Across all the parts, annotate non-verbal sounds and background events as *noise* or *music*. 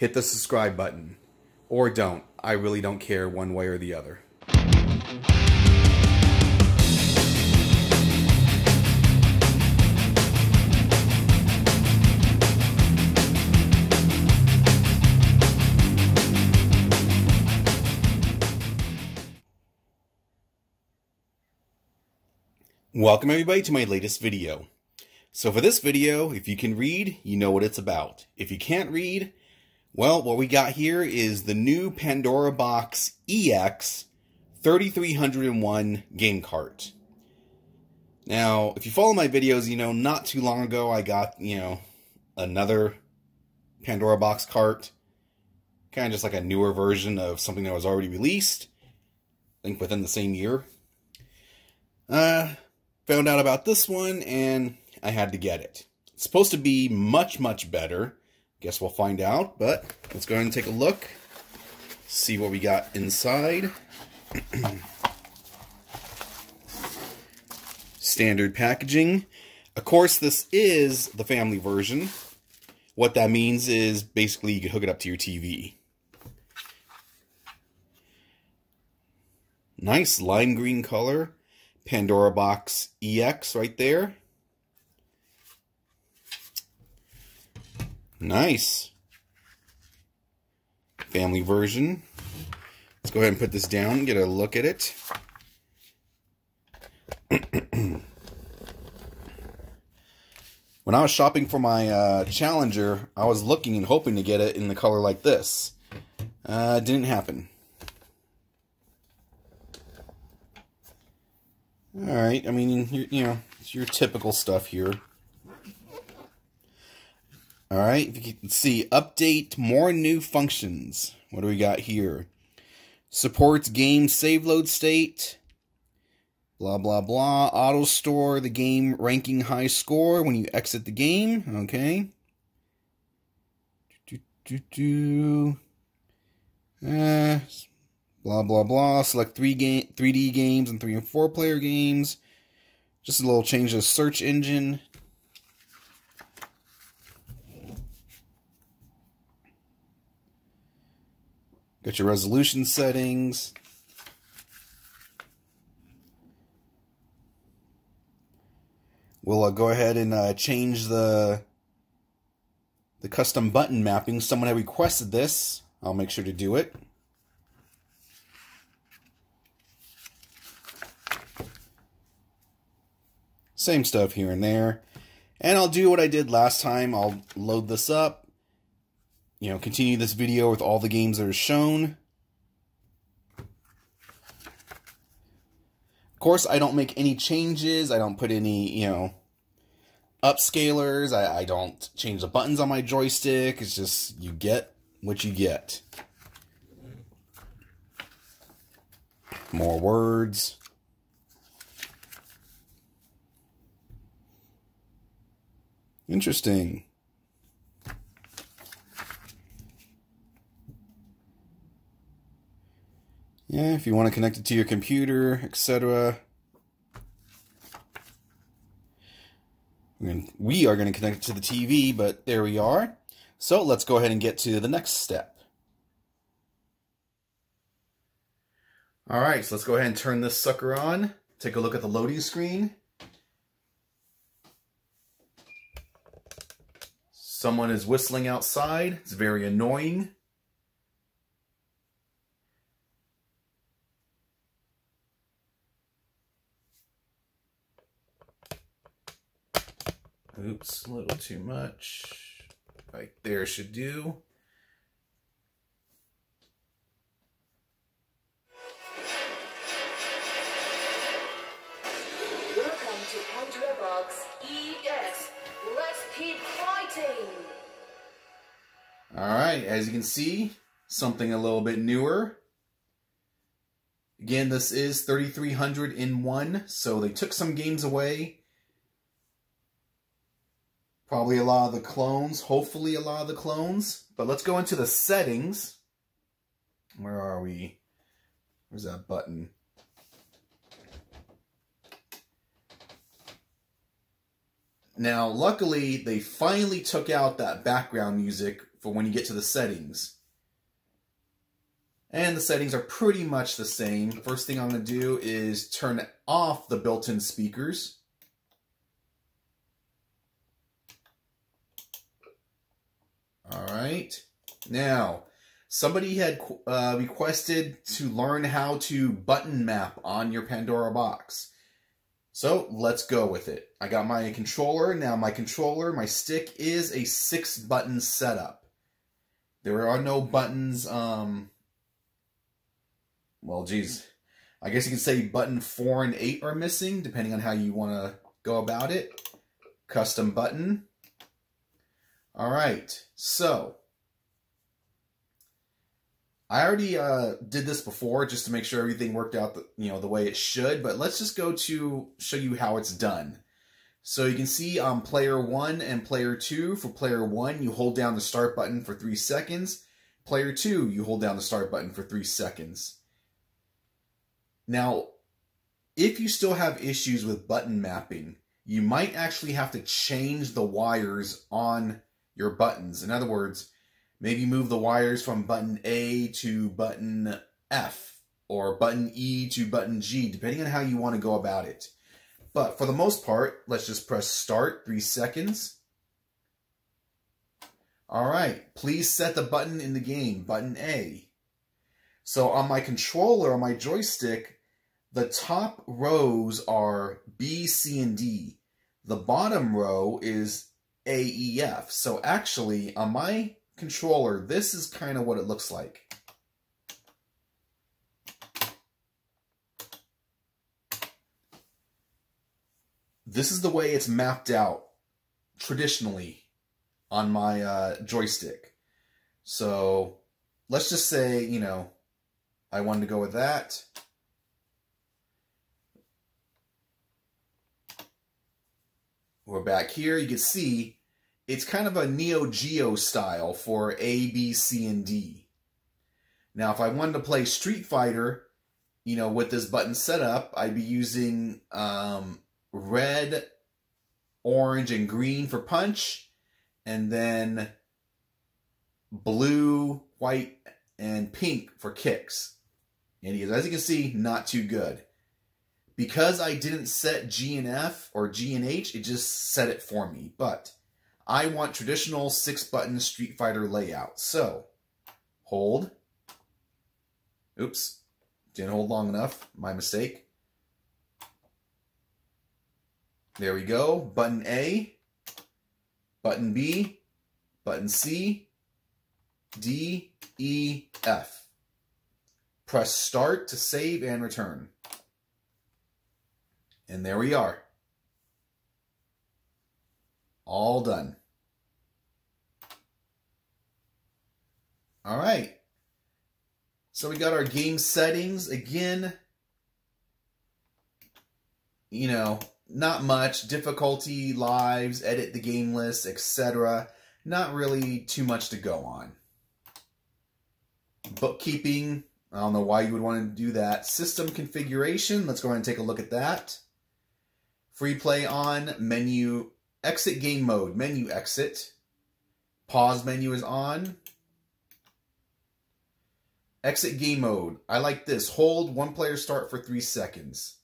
hit the subscribe button. Or don't. I really don't care one way or the other. Welcome everybody to my latest video. So for this video, if you can read, you know what it's about. If you can't read, well, what we got here is the new Pandora Box EX 3301 game cart. Now, if you follow my videos, you know, not too long ago I got, you know, another Pandora Box cart. Kind of just like a newer version of something that was already released. I think within the same year. Uh, found out about this one and I had to get it. It's supposed to be much, much better. Guess we'll find out, but let's go ahead and take a look. See what we got inside. *clears throat* Standard packaging. Of course, this is the family version. What that means is basically you can hook it up to your TV. Nice lime green color. Pandora Box EX right there. Nice. Family version. Let's go ahead and put this down and get a look at it. *clears throat* when I was shopping for my uh, Challenger, I was looking and hoping to get it in the color like this. Uh, didn't happen. Alright, I mean, you know, it's your typical stuff here. All right, if you can see, update more new functions. What do we got here? Supports game save load state. Blah, blah, blah. Auto store the game ranking high score when you exit the game. Okay. Do, do, do, uh, blah, blah, blah. Select three game, 3D games and three and four player games. Just a little change of search engine. Got your resolution settings. We'll uh, go ahead and uh, change the the custom button mapping. Someone had requested this. I'll make sure to do it. Same stuff here and there. And I'll do what I did last time. I'll load this up you know, continue this video with all the games that are shown. Of course, I don't make any changes. I don't put any, you know, upscalers. I, I don't change the buttons on my joystick. It's just, you get what you get. More words. Interesting. Yeah, if you want to connect it to your computer, etc. We are going to connect it to the TV, but there we are. So let's go ahead and get to the next step. All right, so let's go ahead and turn this sucker on. Take a look at the loading screen. Someone is whistling outside. It's very annoying. Oops, a little too much. Right there should do. Welcome to Pandora Box EX. Let's keep fighting! Alright, as you can see, something a little bit newer. Again, this is 3300 in one, so they took some games away Probably a lot of the clones, hopefully a lot of the clones. But let's go into the settings. Where are we? Where's that button? Now, luckily, they finally took out that background music for when you get to the settings. And the settings are pretty much the same. First thing I'm going to do is turn off the built-in speakers. All right. Now, somebody had uh, requested to learn how to button map on your Pandora box. So let's go with it. I got my controller. Now my controller, my stick is a six button setup. There are no buttons, um, well, geez, I guess you could say button four and eight are missing, depending on how you want to go about it. Custom button. All right, so I already uh, did this before just to make sure everything worked out, the, you know, the way it should. But let's just go to show you how it's done. So you can see on um, player one and player two. For player one, you hold down the start button for three seconds. Player two, you hold down the start button for three seconds. Now, if you still have issues with button mapping, you might actually have to change the wires on your buttons. In other words, maybe move the wires from button A to button F or button E to button G, depending on how you want to go about it. But for the most part, let's just press start, three seconds. All right, please set the button in the game, button A. So on my controller, on my joystick, the top rows are B, C, and D. The bottom row is A, E, F. So actually, on my controller, this is kind of what it looks like. This is the way it's mapped out traditionally on my uh, joystick. So let's just say, you know, I wanted to go with that. We're back here. You can see it's kind of a Neo Geo style for A, B, C, and D. Now, if I wanted to play Street Fighter, you know, with this button setup, I'd be using um, red, orange, and green for punch, and then blue, white, and pink for kicks. And as you can see, not too good. Because I didn't set G and F or G and H, it just set it for me. But I want traditional six button Street Fighter layout. So, hold. Oops, didn't hold long enough. My mistake. There we go. Button A, button B, button C, D, E, F. Press start to save and return. And there we are. All done. All right. So we got our game settings. Again, you know, not much. Difficulty, lives, edit the game list, etc. Not really too much to go on. Bookkeeping, I don't know why you would want to do that. System configuration, let's go ahead and take a look at that. Free play on, menu, exit game mode, menu exit. Pause menu is on. Exit game mode. I like this. Hold one player start for three seconds.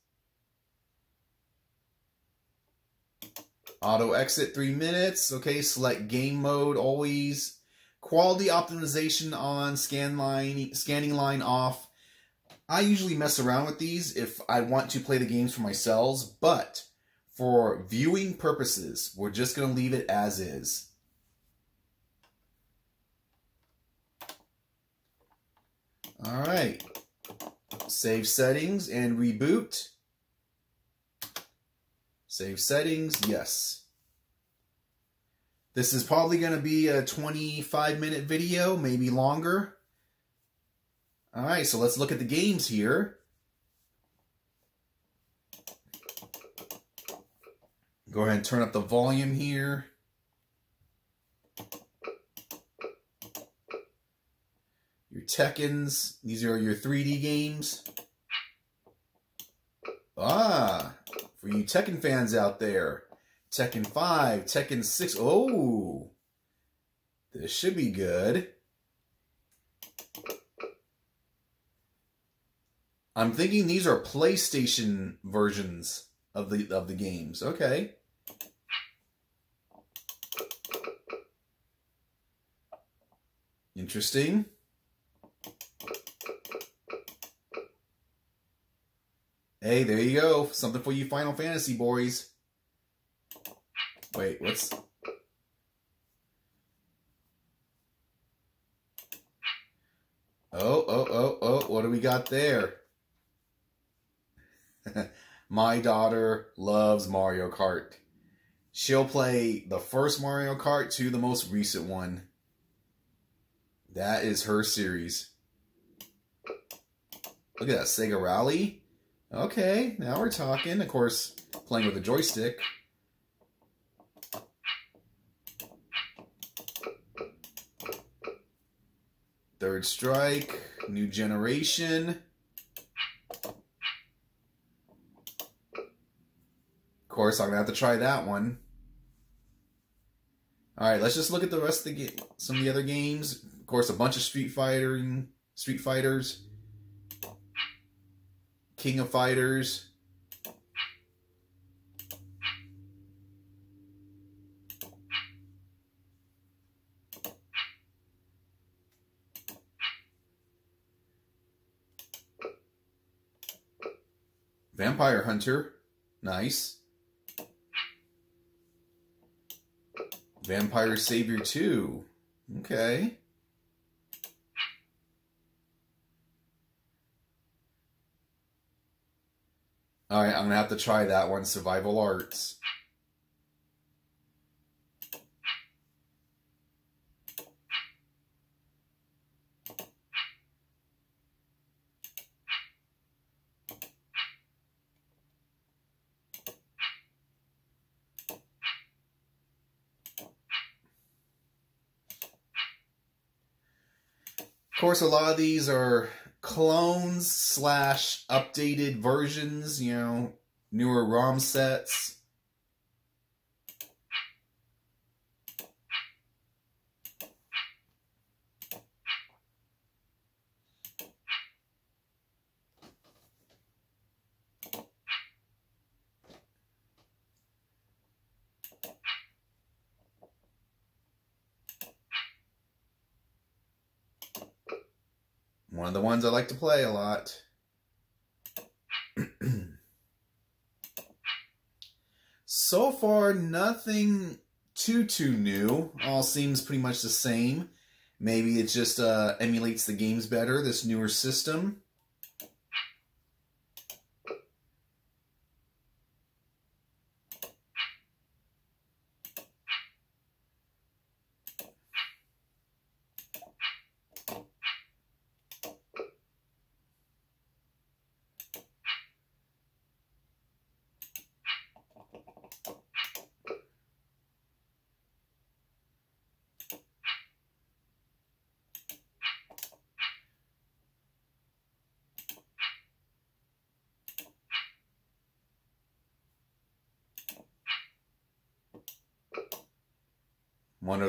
Auto exit three minutes. Okay, select game mode always. Quality optimization on scan line, scanning line off. I usually mess around with these if I want to play the games for myself, but for viewing purposes, we're just going to leave it as is. All right. Save settings and reboot. Save settings, yes. This is probably going to be a 25 minute video, maybe longer. All right, so let's look at the games here. Go ahead and turn up the volume here. your Tekkens. These are your 3D games. Ah, for you Tekken fans out there. Tekken 5, Tekken 6. Oh, This should be good. I'm thinking these are PlayStation versions of the of the games. Okay. Interesting. Hey, there you go. Something for you Final Fantasy boys. Wait, what's... Oh, oh, oh, oh, what do we got there? *laughs* My daughter loves Mario Kart. She'll play the first Mario Kart to the most recent one. That is her series. Look at that, Sega Rally. Okay, now we're talking. Of course, playing with a joystick. Third Strike, New Generation. Of course, I'm gonna have to try that one. All right, let's just look at the rest of the game. Some of the other games. Of course, a bunch of Street Fighter, Street Fighters. King of Fighters. Vampire Hunter. Nice. Vampire Savior 2. Okay. All right, I'm going to have to try that one, Survival Arts. Of course, a lot of these are clones slash updated versions, you know, newer ROM sets. One of the ones I like to play a lot. *clears throat* so far, nothing too too new. All seems pretty much the same. Maybe it just uh, emulates the games better, this newer system.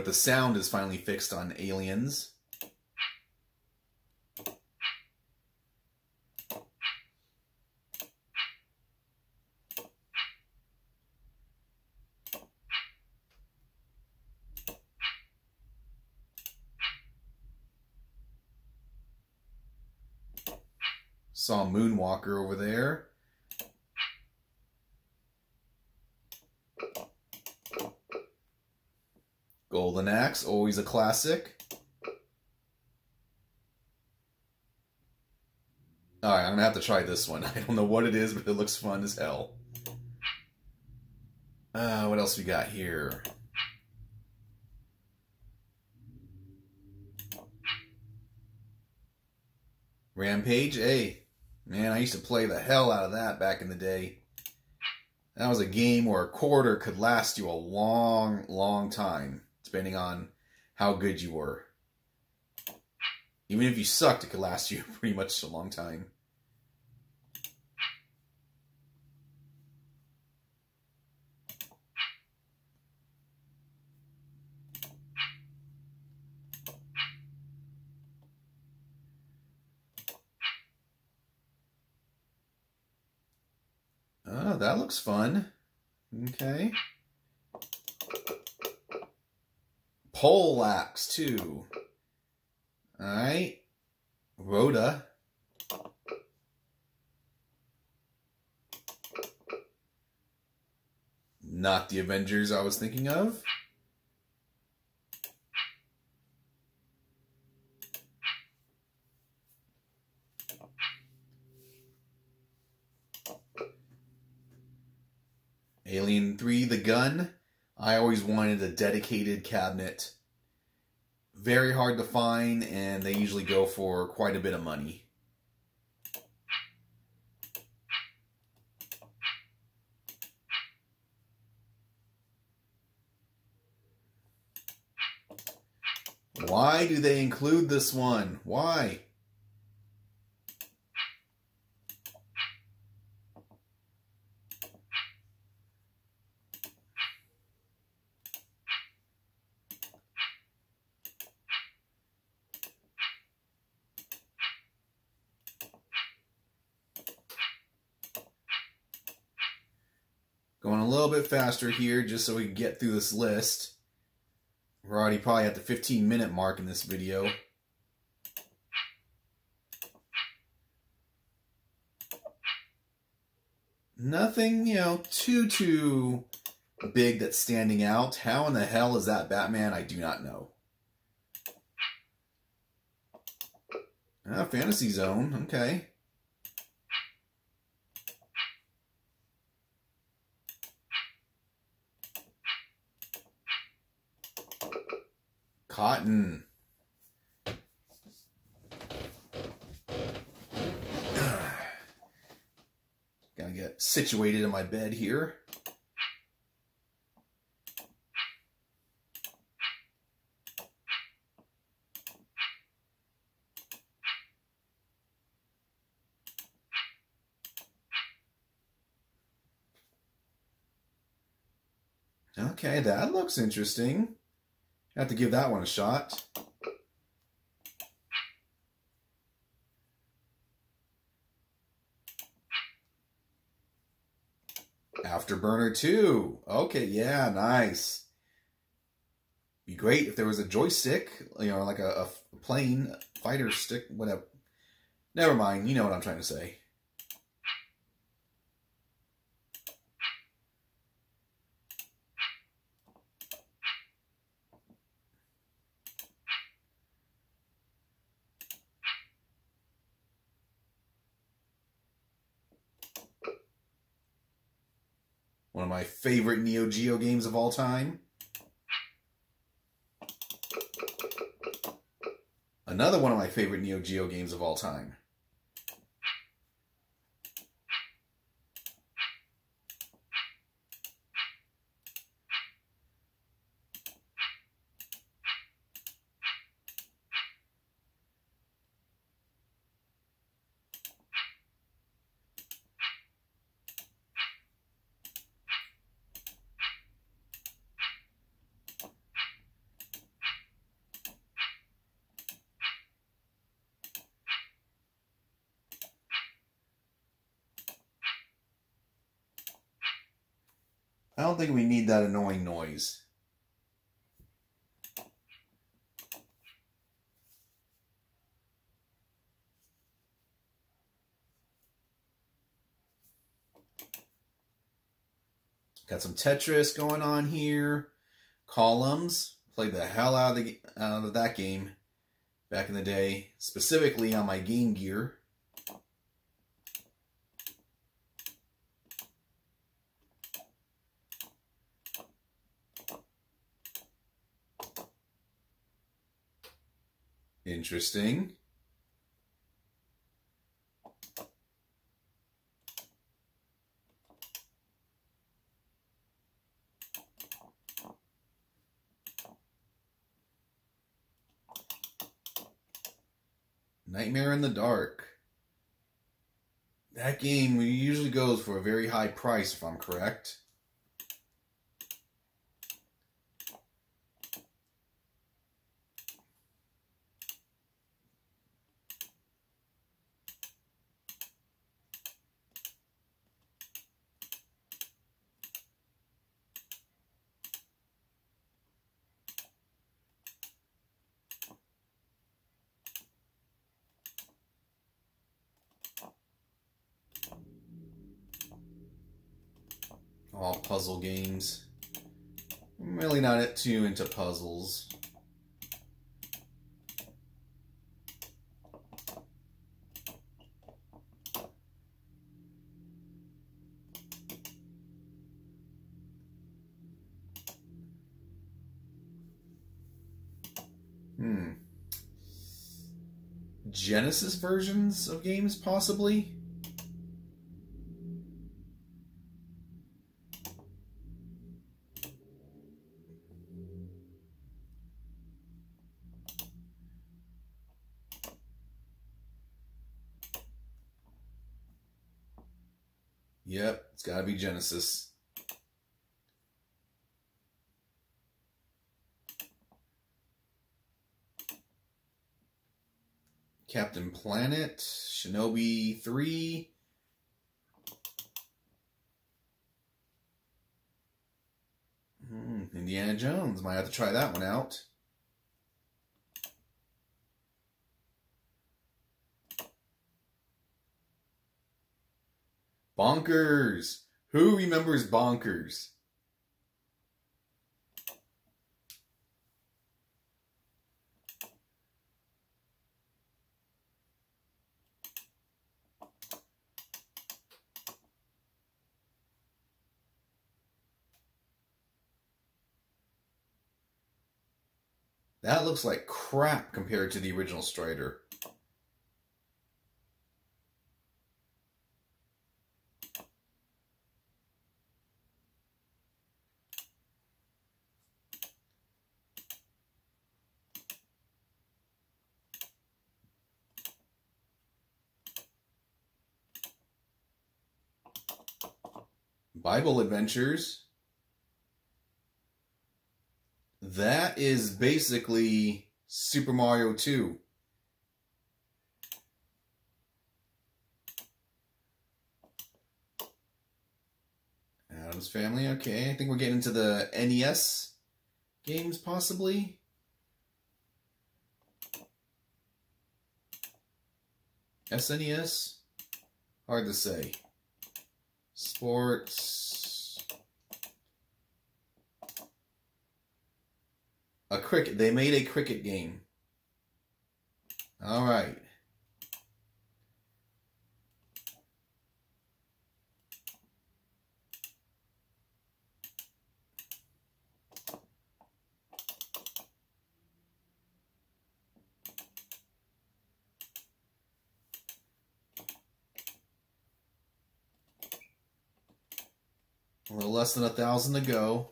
The sound is finally fixed on Aliens. Saw Moonwalker over there. Golden Axe, always a classic. Alright, I'm gonna have to try this one. *laughs* I don't know what it is, but it looks fun as hell. Uh, what else we got here? Rampage, A. man, I used to play the hell out of that back in the day. That was a game where a quarter could last you a long, long time depending on how good you were. Even if you sucked, it could last you *laughs* pretty much a long time. Oh, that looks fun. Okay. Poleaxe, too. Alright. Rhoda. Not the Avengers I was thinking of. Alien 3 The Gun. I always wanted a dedicated cabinet. Very hard to find, and they usually go for quite a bit of money. Why do they include this one? Why? Going a little bit faster here just so we can get through this list. We're already probably at the 15 minute mark in this video. Nothing, you know, too, too big that's standing out. How in the hell is that Batman? I do not know. Ah, Fantasy Zone. Okay. Cotton. *sighs* Gonna get situated in my bed here. Okay, that looks interesting. Have to give that one a shot. Afterburner 2. Okay, yeah, nice. Be great if there was a joystick, you know, like a, a plane fighter stick, whatever. Never mind, you know what I'm trying to say. Favorite Neo Geo games of all time. Another one of my favorite Neo Geo games of all time. Don't think we need that annoying noise. Got some Tetris going on here. Columns. Played the hell out of, the, out of that game back in the day, specifically on my Game Gear. Interesting. Nightmare in the Dark. That game usually goes for a very high price, if I'm correct. All puzzle games. I'm really not too into puzzles. Hmm. Genesis versions of games, possibly? Yep, it's got to be Genesis. Captain Planet, Shinobi 3. Hmm, Indiana Jones. Might have to try that one out. Bonkers. Who remembers Bonkers? That looks like crap compared to the original Strider. Bible Adventures. That is basically Super Mario 2. Addams Family, okay. I think we're getting into the NES games, possibly. SNES? Hard to say. Sports. A cricket. They made a cricket game. All right. Little less than a thousand to go.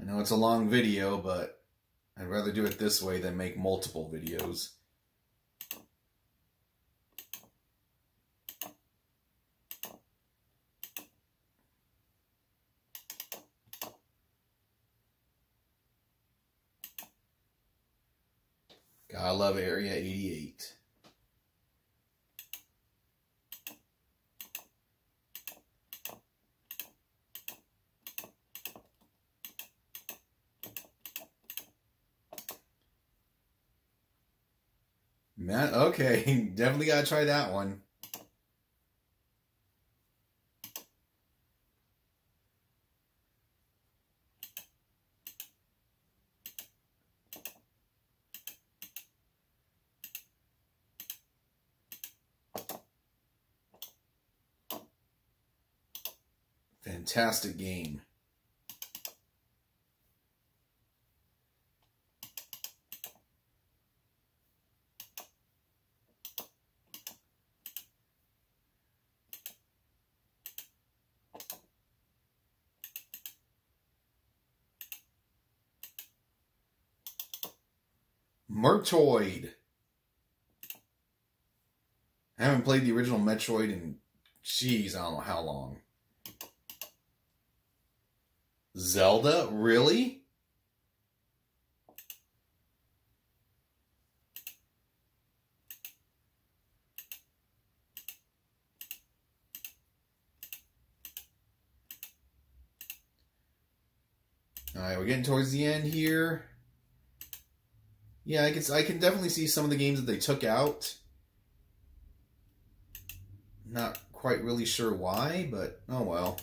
I know it's a long video, but I'd rather do it this way than make multiple videos. Gotta love Area 88. Okay, *laughs* definitely gotta try that one. Fantastic game. Mertoid. I haven't played the original Metroid in, jeez, I don't know how long. Zelda? Really? Alright, we're getting towards the end here. Yeah, I can I can definitely see some of the games that they took out. Not quite really sure why, but oh well.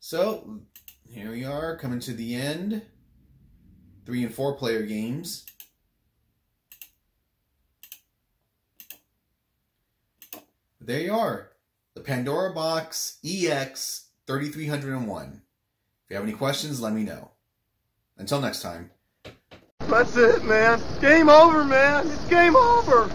So, here we are, coming to the end. Three and four player games. There you are. The Pandora Box EX 3301. If you have any questions, let me know. Until next time. That's it, man. Game over, man. It's game over.